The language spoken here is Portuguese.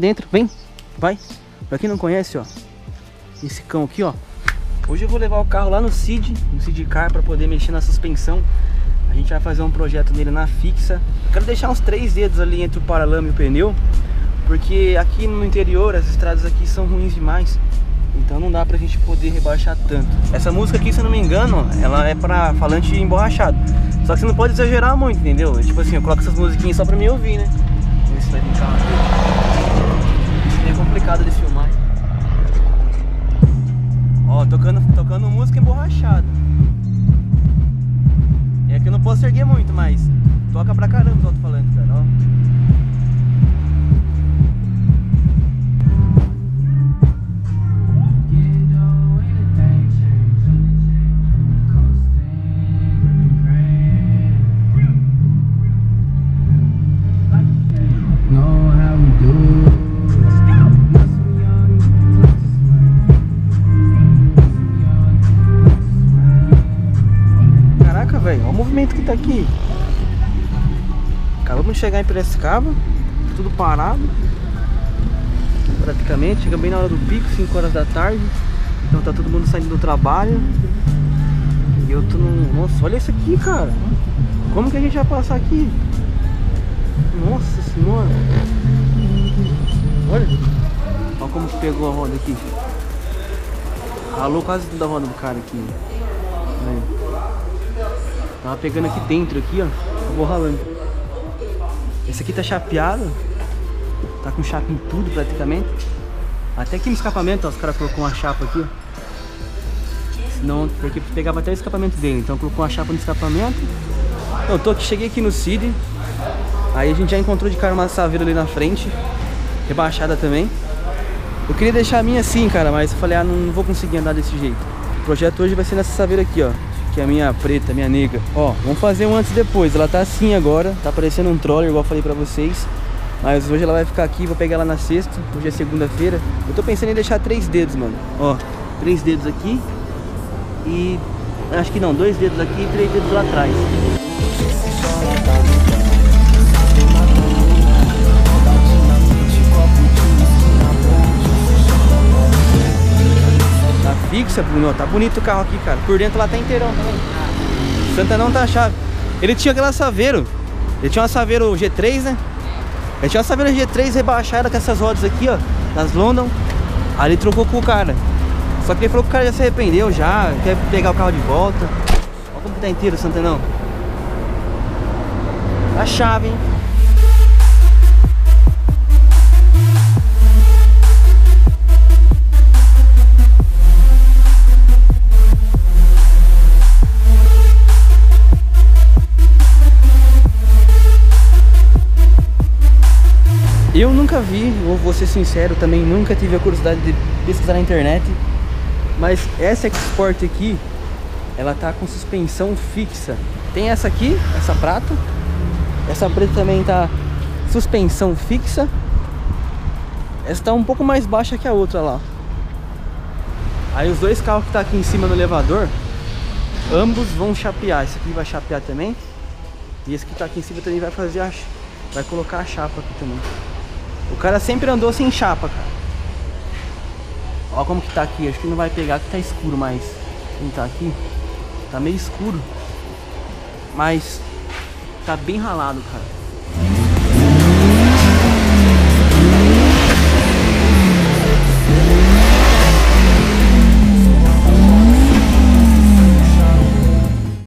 dentro, vem, vai. Pra quem não conhece, ó, esse cão aqui, ó. Hoje eu vou levar o carro lá no Cid, no Cid Car, pra poder mexer na suspensão. A gente vai fazer um projeto nele na fixa. Eu quero deixar uns três dedos ali entre o paralama e o pneu, porque aqui no interior as estradas aqui são ruins demais. Então não dá pra gente poder rebaixar tanto. Essa música aqui, se eu não me engano, ela é pra falante emborrachado. Só que você não pode exagerar muito, entendeu? Tipo assim, eu coloco essas musiquinhas só pra me ouvir, né? Vamos ver se vai. Emborrachada. É que eu não posso erguer muito, mas toca pra caramba os alto-falantes, cara, ó. Que tá aqui. Acabamos de chegar em Piracicaba, tudo parado. Praticamente, chega bem na hora do pico, 5 horas da tarde. Então tá todo mundo saindo do trabalho. E eu tô no. Nossa, olha isso aqui, cara. Como que a gente vai passar aqui? Nossa senhora. Olha. Olha como que pegou a roda aqui. Ralou quase tudo a roda do cara aqui. Aí. Tava pegando aqui dentro, aqui, ó. Eu vou ralando. Esse aqui tá chapeado. Tá com chapa em tudo praticamente. Até aqui no escapamento, ó, os caras colocou uma chapa aqui, ó. Senão, porque pegava até o escapamento dele. Então colocou uma chapa no escapamento. Eu tô aqui, cheguei aqui no CID. Aí a gente já encontrou de cara uma saveira ali na frente. Rebaixada também. Eu queria deixar a minha assim, cara, mas eu falei, ah, não vou conseguir andar desse jeito. O projeto hoje vai ser nessa saveira aqui, ó. Que é a minha preta, minha negra. Ó, vamos fazer um antes e depois. Ela tá assim agora, tá parecendo um troller, igual eu falei pra vocês. Mas hoje ela vai ficar aqui, vou pegar ela na sexta. Hoje é segunda-feira. Eu tô pensando em deixar três dedos, mano. Ó, três dedos aqui. E acho que não, dois dedos aqui e três dedos lá atrás. Tá fixa, Bruno. Tá bonito o carro aqui, cara. Por dentro lá tá inteirão também. Santa não tá a chave. Ele tinha aquela Saveiro. Ele tinha uma Saveiro G3, né? Ele tinha uma Saveiro G3 rebaixada com essas rodas aqui, ó. Das London. Aí ele trocou com o cara. Só que ele falou que o cara já se arrependeu já. Quer pegar o carro de volta. Olha como que tá inteiro o Santanão. A chave, hein? Eu nunca vi, vou vou ser sincero, também nunca tive a curiosidade de pesquisar na internet. Mas essa Export aqui, ela tá com suspensão fixa. Tem essa aqui, essa prata. Essa preta também tá suspensão fixa. Essa tá um pouco mais baixa que a outra lá. Aí os dois carros que tá aqui em cima no elevador, ambos vão chapear. Esse aqui vai chapear também. E esse que tá aqui em cima também vai fazer a, vai colocar a chapa aqui também. O cara sempre andou sem chapa, cara. Olha como que tá aqui. Acho que não vai pegar, que tá escuro, mas quem tá aqui tá meio escuro. Mas tá bem ralado, cara.